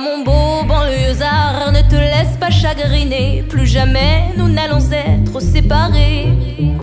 mon beau banlieusard, ne te laisse pas chagriner. Plus jamais nous n'allons être séparés.